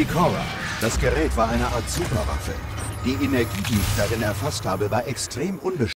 Ikora. Das Gerät war eine Art Superwaffe. Die Energie, die ich darin erfasst habe, war extrem unbestimmt.